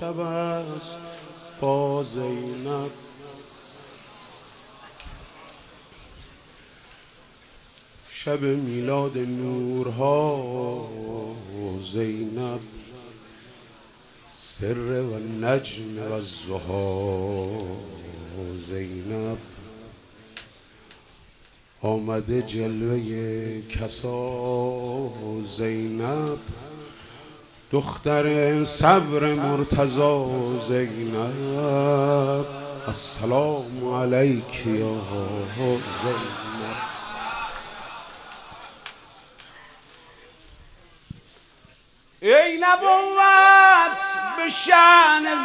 شب است با زینب. شب میلاد نورها زینب. سر و نجم و الزها زینب. آمده جلوه کسا زینب. دختر صبر مرتضا زینب. السلام علیک یا زینب. ای نبوت به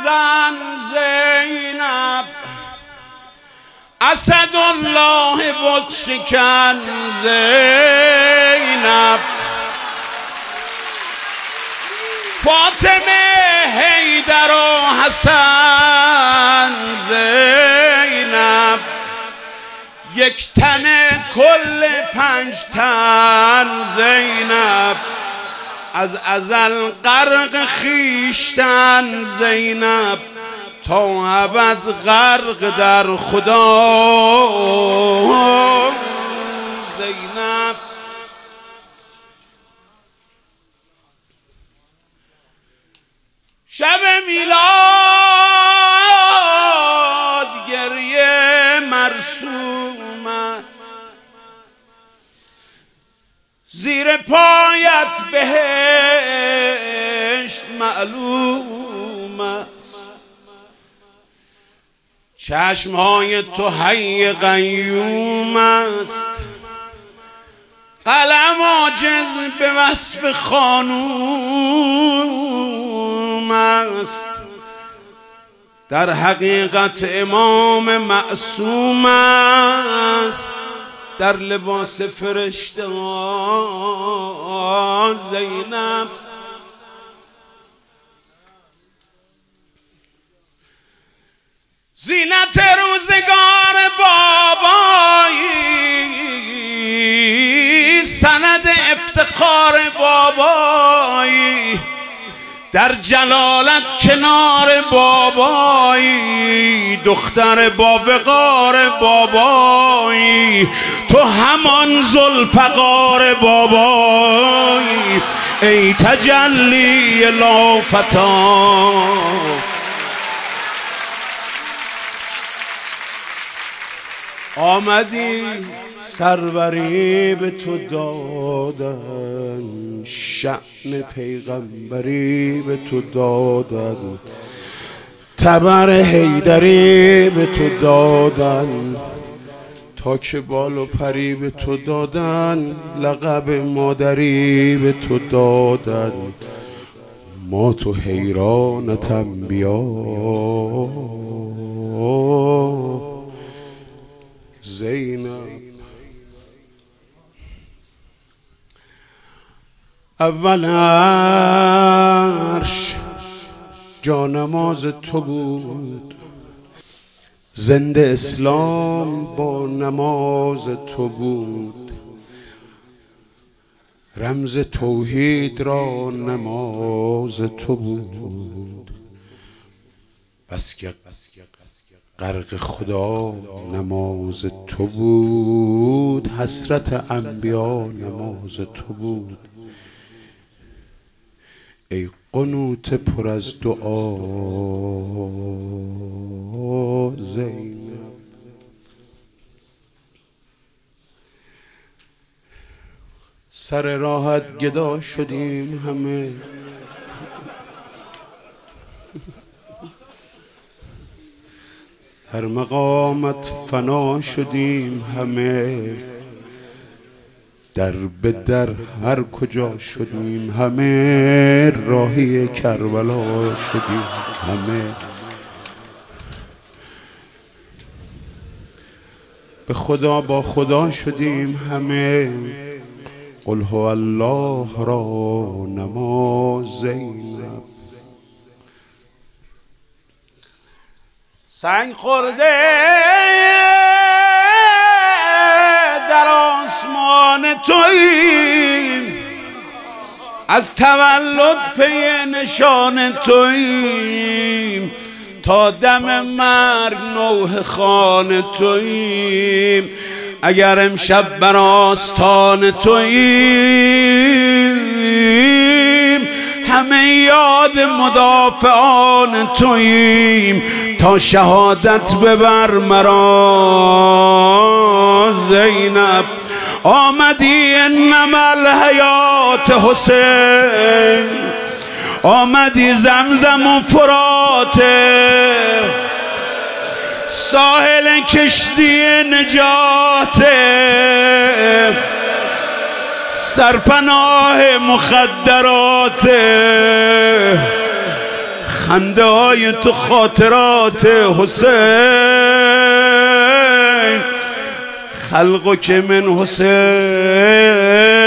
زن زینب. اسد الله بود شکن زینب. فاطمه حیدر و حسن زینب. یک تن کل پنج تن زینب. از ازل غرق خیشتن زینب. تا ابد غرق در خدا. زینب. شب میلاد گریه مرسوم است. زیر پایت بهشت معلوم است. چشمهای تو حی قیوم است. قلم عاجز به وصف خانوم است. در حقیقت امام معصوم است. در لباس فرشته زینب. زینت روزگار در جلالت کنار بابایی دختر با وقار بابایی تو همان زلفقار بابایی ای تجلی لافتا آمدی سروری به تو دادن شعن پیغمبری به تو دادن تبر حیدری به تو دادن تا که بال و پری به تو دادن لقب مادری به تو دادن. ما تو حیرانتم بیا زینب اول عرش جانماز تو بود. زنده اسلام با نماز تو بود. رمز توحید را نماز تو بود. بس که غرق خدا نماز تو بود حسرت انبیا نماز تو بود. ای قنوت پر از دعا زینب. سر راحت گدا شدیم همه. در مقامت فنا شدیم همه. در به در هر کجا شدیم همه. راهی کربلا شدیم همه. به خدا با خدا شدیم همه. قل هو الله را نماز زینب سنگ خورده در آسمان توییم از تولد پی نشان توییم تا دم مرگ نوه خان توییم اگر امشب بر آستان توییم همه یاد مدافعان توییم تا شهادت ببر مرا زینب. آمدی نمل حیات حسین. آمدی زمزم و فراته ساحل کشتی نجات. سرپناه مخدرات. خنده های تو خاطرات حسین. خلق که من حسین.